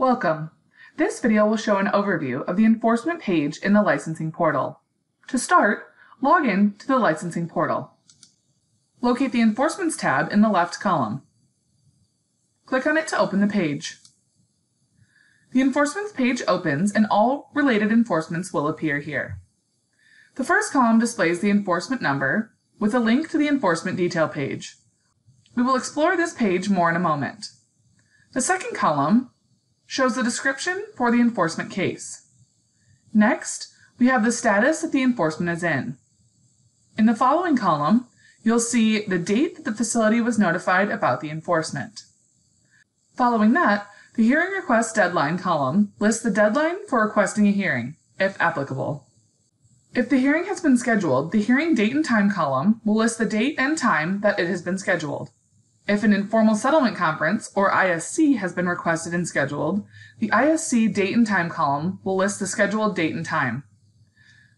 Welcome. This video will show an overview of the enforcement page in the licensing portal. To start, log in to the licensing portal. Locate the Enforcements tab in the left column. Click on it to open the page. The Enforcements page opens and all related enforcements will appear here. The first column displays the enforcement number with a link to the enforcement detail page. We will explore this page more in a moment. The second column shows the description for the enforcement case. Next, we have the status that the enforcement is in. In the following column, you'll see the date that the facility was notified about the enforcement. Following that, the hearing request deadline column lists the deadline for requesting a hearing, if applicable. If the hearing has been scheduled, the hearing date and time column will list the date and time that it has been scheduled. If an informal settlement conference, or ISC, has been requested and scheduled, the ISC date and time column will list the scheduled date and time.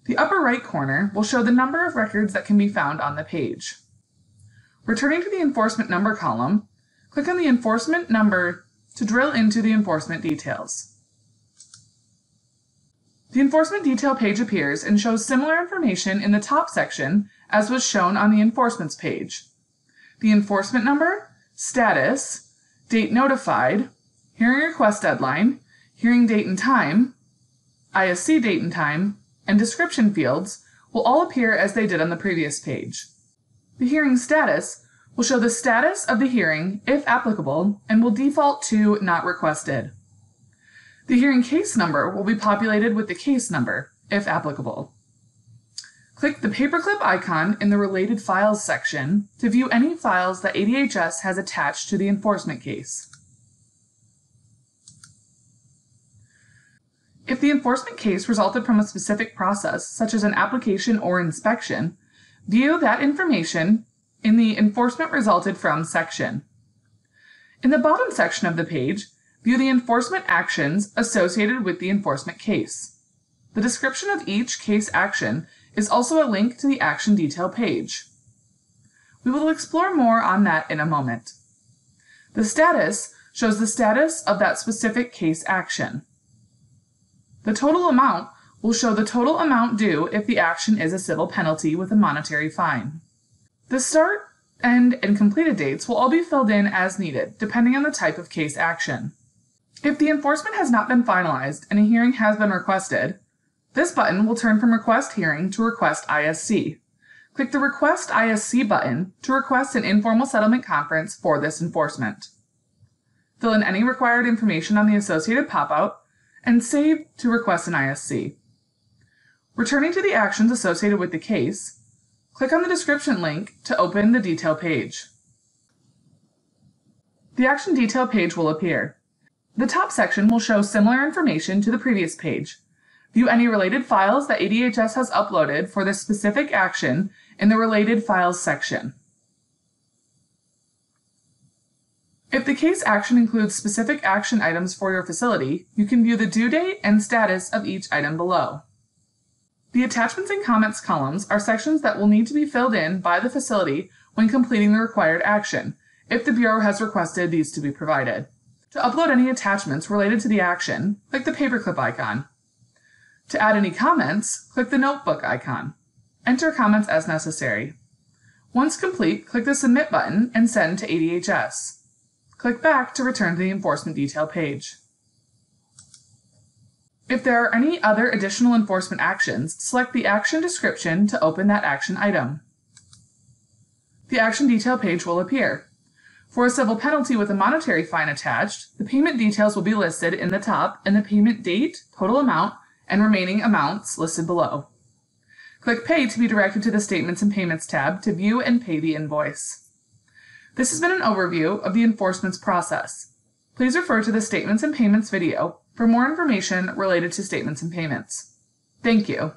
The upper right corner will show the number of records that can be found on the page. Returning to the enforcement number column, click on the enforcement number to drill into the enforcement details. The enforcement detail page appears and shows similar information in the top section as was shown on the enforcements page the enforcement number, status, date notified, hearing request deadline, hearing date and time, ISC date and time, and description fields will all appear as they did on the previous page. The hearing status will show the status of the hearing, if applicable, and will default to not requested. The hearing case number will be populated with the case number, if applicable. Click the paperclip icon in the Related Files section to view any files that ADHS has attached to the enforcement case. If the enforcement case resulted from a specific process, such as an application or inspection, view that information in the Enforcement Resulted From section. In the bottom section of the page, view the enforcement actions associated with the enforcement case. The description of each case action is also a link to the action detail page. We will explore more on that in a moment. The status shows the status of that specific case action. The total amount will show the total amount due if the action is a civil penalty with a monetary fine. The start, end, and completed dates will all be filled in as needed, depending on the type of case action. If the enforcement has not been finalized and a hearing has been requested, this button will turn from Request Hearing to Request ISC. Click the Request ISC button to request an informal settlement conference for this enforcement. Fill in any required information on the associated pop-out and save to request an ISC. Returning to the actions associated with the case, click on the description link to open the detail page. The action detail page will appear. The top section will show similar information to the previous page, View any related files that ADHS has uploaded for this specific action in the Related Files section. If the case action includes specific action items for your facility, you can view the due date and status of each item below. The attachments and comments columns are sections that will need to be filled in by the facility when completing the required action, if the Bureau has requested these to be provided. To upload any attachments related to the action, click the paperclip icon. To add any comments, click the notebook icon. Enter comments as necessary. Once complete, click the Submit button and send to ADHS. Click back to return to the enforcement detail page. If there are any other additional enforcement actions, select the action description to open that action item. The action detail page will appear. For a civil penalty with a monetary fine attached, the payment details will be listed in the top and the payment date, total amount, and remaining amounts listed below. Click Pay to be directed to the Statements and Payments tab to view and pay the invoice. This has been an overview of the enforcements process. Please refer to the Statements and Payments video for more information related to statements and payments. Thank you.